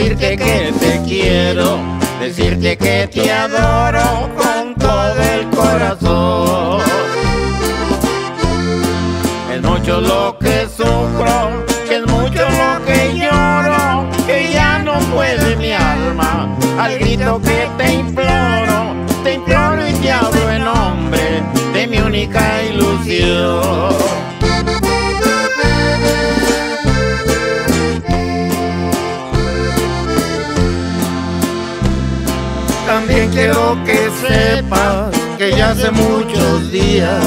decirte que te quiero, decirte que te adoro con todo el corazón. Es mucho lo que sufro, que es mucho lo que lloro, que ya no puede mi alma al grito que te quiero que sepas que ya hace muchos días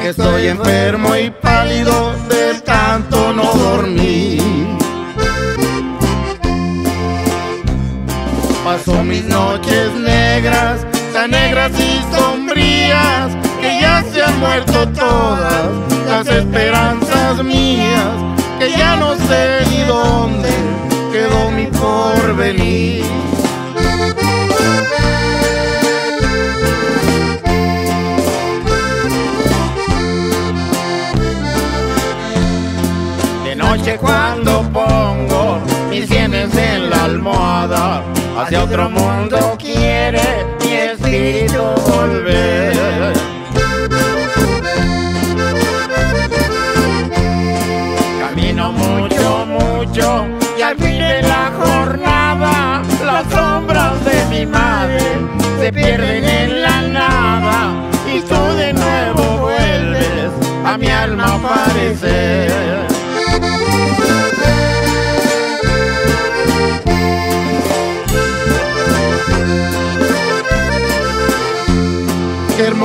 que estoy enfermo y pálido de tanto no dormir. Paso mis noches negras, tan negras y sombrías, que ya se han muerto todas las esperanzas mías, que ya no sé ni dónde quedó mi porvenir. Cuando pongo mis sienes en la almohada, hacia otro mundo quiere mi espíritu volver. Camino mucho, mucho y al fin de la jornada las sombras de mi madre se pierden en la nada y tú de nuevo vuelves a mi alma aparecer.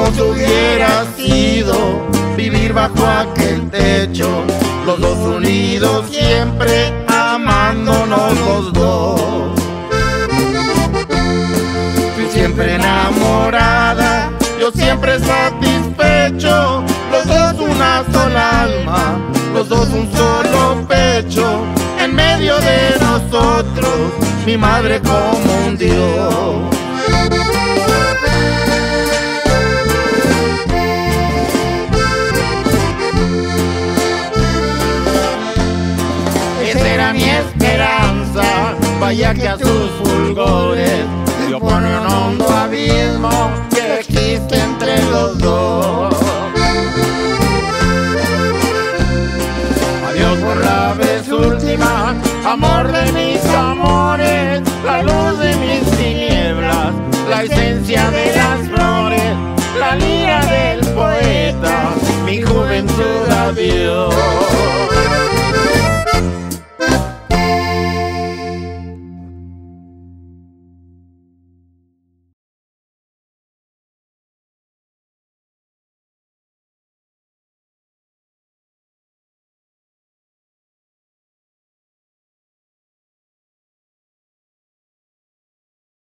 Hermoso hubiera sido vivir bajo aquel techo, los dos unidos siempre amándonos los dos. Tú siempre enamorada, yo siempre satisfecho, los dos una sola alma, los dos un solo pecho, en medio de nosotros, mi madre como un dios. Vaya que a sus fulgores yo pone un hondo abismo que existe entre los dos. Adiós por la vez última, amor de mis amores, la luz de mis tinieblas, la esencia de las flores, la lira del poeta, mi juventud adiós.